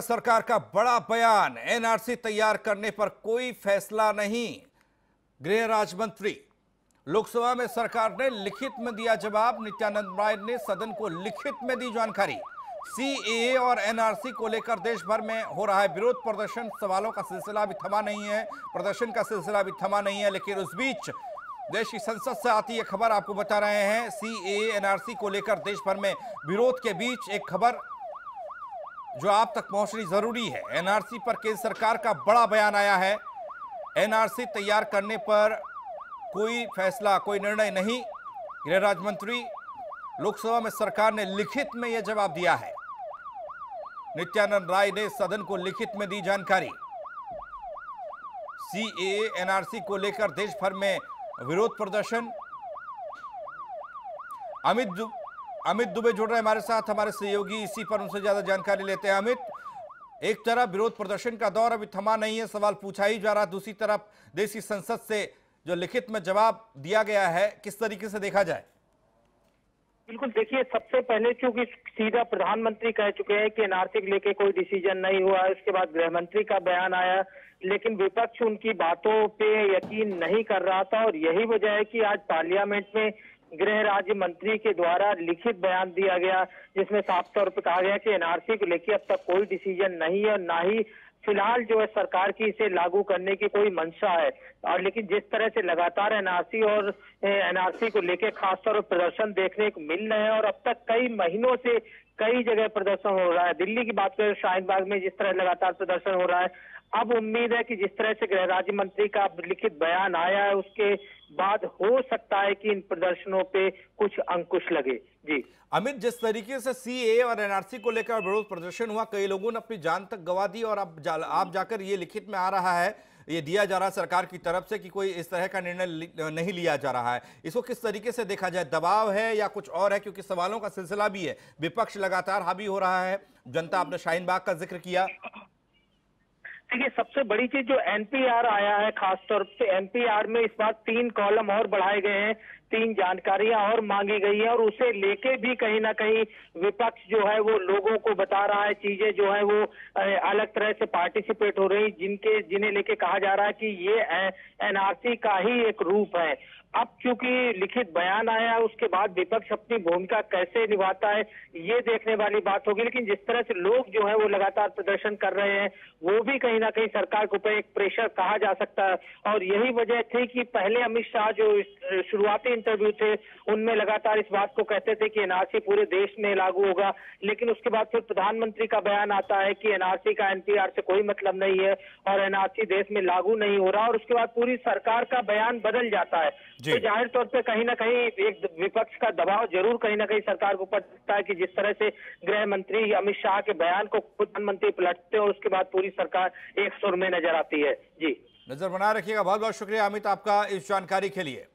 सरकार का बड़ा बयान, एनआरसी तैयार करने पर कोई फैसला नहीं। गृह राज्य मंत्री लोकसभा में सरकार ने लिखित में दिया जवाब, नित्यानंद राय ने सदन को लिखित में दी जानकारी। सीएए और एनआरसी को लेकर देश भर में हो रहा है विरोध, प्रदर्शन, सवालों का सिलसिला भी थमा नहीं है, प्रदर्शन का सिलसिला भी थमा नहीं है, लेकिन उस बीच देश की संसद से आती है खबर आपको बता रहे हैं सीएए एनआरसी को लेकर देश भर में विरोध के बीच एक खबर जो आप तक पहुंचनी ज़रूरी है। एनआरसी पर केंद्र सरकार का बड़ा बयान आया है। एनआरसी तैयार करने पर कोई फैसला, कोई निर्णय नहीं। गृह राज्य मंत्री लोकसभा में सरकार ने लिखित में यह जवाब दिया है। नित्यानंद राय ने सदन को लिखित में दी जानकारी। सीएए, एनआरसी को लेकर देश भर में विरोध प्रदर्शन। अमित अमित दुबे जुड़ रहे हैं हमारे साथ, हमारे सहयोगी इसी पर उनसे ज़्यादा जानकारी लेते हैं अमित। एक तरफ़ विरोध प्रदर्शन का दौर अभी थमा नहीं है, सवाल पूछा ही जा रहा दूसरी तरफ़ देश संसद से जो लिखित में जवाब दिया गया है, किस तरीके से देखा जाए? बिल्कुल, देखिए, सबसे पहले चूँकि सीधा प्रधानमंत्री कह चुके हैं कि एनआरसी को लेके कोई डिसीज़न नहीं हुआ उसके बाद गृह मंत्री का बयान आया, लेकिन विपक्ष उनकी बातों पे यकीन नहीं कर रहा था, और यही वजह है कि आज पार्लियामेंट में गृह राज्य मंत्री के द्वारा लिखित बयान दिया गया, जिसमें साफ़ तौर पर कहा गया कि एनआरसी को लेकर अब तक कोई डिसीज़न नहीं है और ना ही फ़िलहाल जो है सरकार की इसे लागू करने की कोई मंशा है। और लेकिन जिस तरह से लगातार एनआरसी और एनआरसी को लेकर खासतौर पर प्रदर्शन देखने को मिल रहे हैं और अब तक कई महीनों से कई जगह प्रदर्शन हो रहा है। दिल्ली की बात करें शाहीन बाग में जिस तरह लगातार प्रदर्शन हो रहा है अब उम्मीद है कि जिस तरह से गृह राज्य मंत्री का लिखित बयान आया है उसके बाद हो सकता है कि इन प्रदर्शनों पे कुछ अंकुश लगे। जी। अमित जिस तरीके से सीए और एनआरसी को लेकर विरोध प्रदर्शन हुआ कई लोगों ने अपनी जान तक गवा दी और अब जा, आप जाकर ये लिखित में आ रहा है ये दिया जा रहा है सरकार की तरफ़ से कि कोई इस तरह का निर्णय नहीं लिया जा रहा है। इसको किस तरीके से देखा जाए दबाव है या कुछ और है? क्योंकि सवालों का सिलसिला भी है। विपक्ष लगातार हावी हो रहा है। जनता आपने शाहीन बाग का ज़िक्र किया। देखिए, सबसे बड़ी चीज़ जो एनपीआर आया है, खासतौर से एनपीआर में इस बार तीन कॉलम और बढ़ाए गए हैं। तीन जानकारियाँ और मांगी गई है और उसे लेके भी कहीं ना कहीं विपक्ष जो है वो लोगों को बता रहा है, चीज़ें जो है वो अलग तरह से पार्टिसिपेट हो रही, जिनके, जिन्हें लेके कहा जा रहा है कि ये एनआरसी का ही एक रूप है। अब चूँकि लिखित बयान आया उसके बाद विपक्ष अपनी भूमिका कैसे निभाता है, ये देखने वाली बात होगी। लेकिन जिस तरह से लोग जो है वो लगातार प्रदर्शन कर रहे हैं, वो भी कहीं ना कहीं सरकार के ऊपर एक प्रेशर कहा जा सकता है। और यही वजह थी कि पहले अमित शाह जो शुरुआती इंटरव्यू थे उनमें लगातार इस बात को कहते थे कि एनआरसी पूरे देश में लागू होगा। लेकिन उसके बाद फिर प्रधानमंत्री का बयान आता है कि एनआरसी का एनपीआर से कोई मतलब नहीं है और एनआरसी देश में लागू नहीं हो रहा और उसके बाद पूरी सरकार का बयान बदल जाता है। तो ज़ाहिर तौर पर कहीं ना कहीं एक विपक्ष का दबाव ज़रूर कहीं ना कहीं सरकार के ऊपर दिखता है कि जिस तरह से गृह मंत्री अमित शाह के बयान को प्रधानमंत्री पलटते और उसके बाद पूरी सरकार एक सुर में नज़र आती है। जी। नज़र बना रखिएगा। बहुत बहुत शुक्रिया अमित आपका इस जानकारी के लिए।